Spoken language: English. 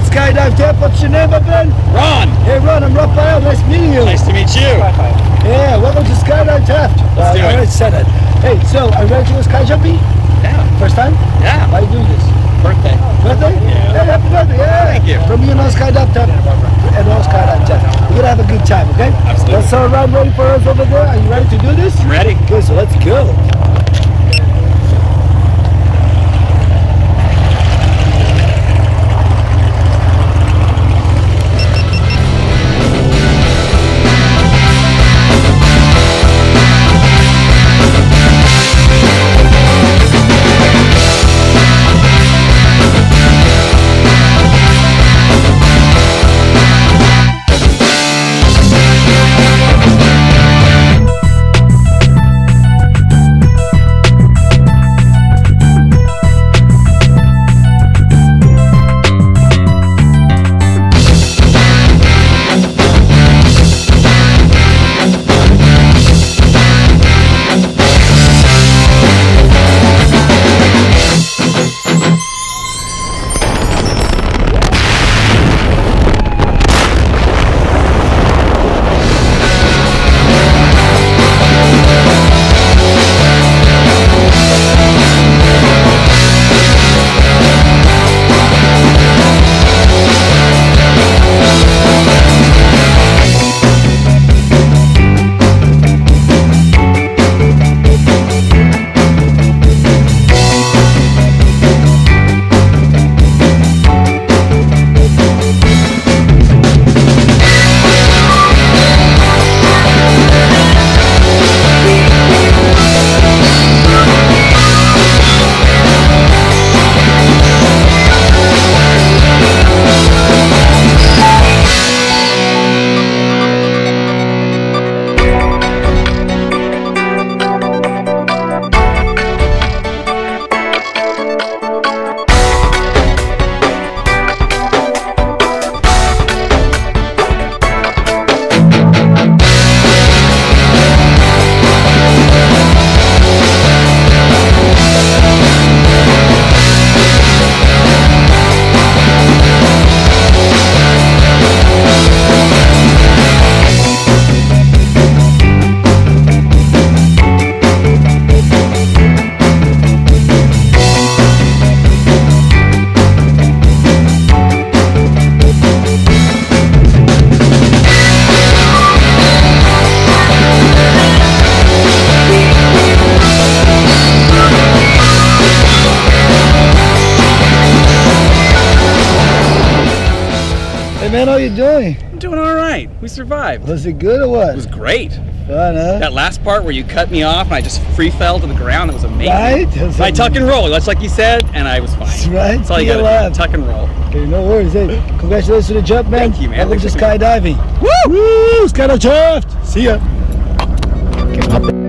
Skydive Tip. What's your name, my friend? Ron, Hey, Ron, I'm Raphael. Nice meeting you. nice to meet you. Yeah, welcome to Skydive Taft. Let's uh, do it. already said it. Hey, so are you ready to go sky jumping? Yeah, First time? yeah. Why are you doing this? Birthday. Birthday? Yeah. Hey, happy birthday. Yeah. Thank you. From me and all Skydive Taft. And all Skydive Taft. We're going to have a good time, okay? Absolutely. Let's uh, all run ready for us over there. Are you ready to do this? Ready. Okay, so let's go. Man, how you doing? I'm doing all right. We survived. Was it good or what? It was great. Fun, huh? That last part where you cut me off and I just free fell to the ground, it was amazing. Right? That's I tuck and roll, that's like you said, and I was fine. That's right. That's all you gotta do. Tuck and roll. Okay, no worries. Hey, congratulations to the jump, man. Thank you, man. Welcome to skydiving. Woo! Woo! Skydive. See ya. Okay, up there.